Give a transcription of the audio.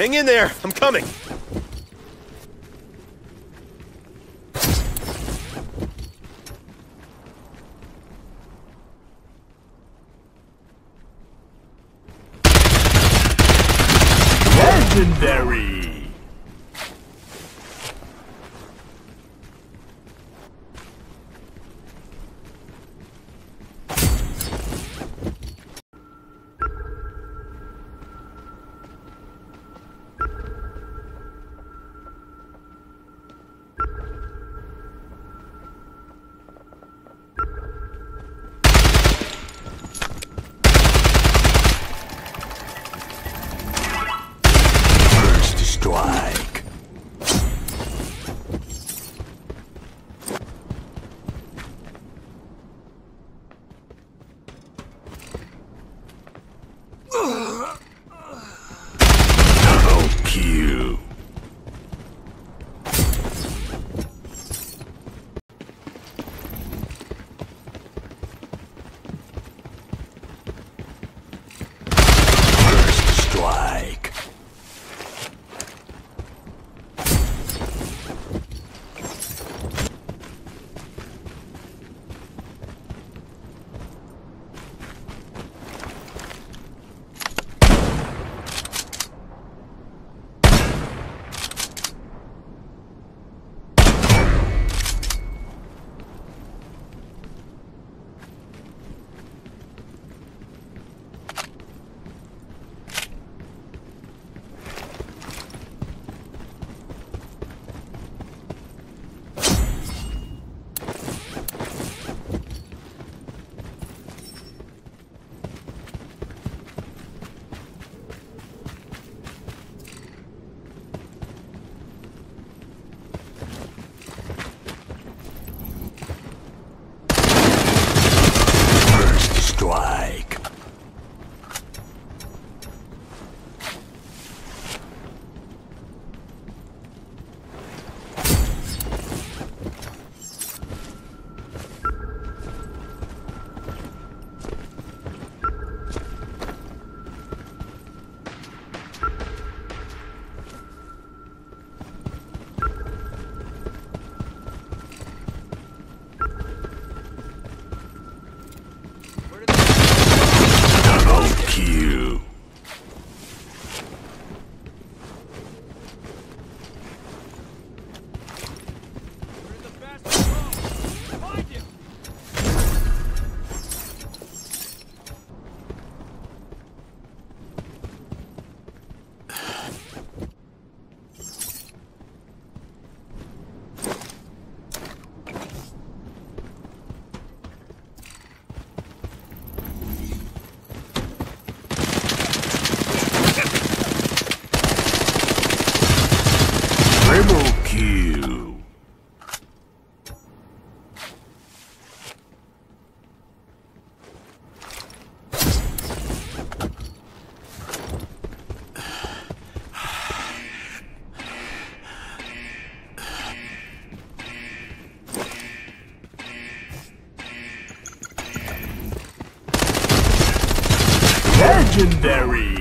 Hang in there, I'm coming. Legendary! First Legendary!